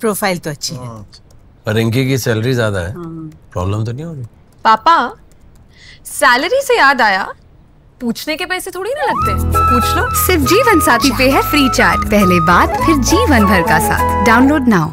Profile तो अच्छी है। हाँ। पर इनकी की सैलरी ज़्यादा है। हाँ। प्रॉब्लम तो नहीं होगी पापा सैलरी से याद आया पूछने के पैसे थोड़ी ना लगते। पूछ लो। सिर्फ़ जीवन साथी पे है फ्री चैट पहले बात फिर जीवन भर का साथ। Download now.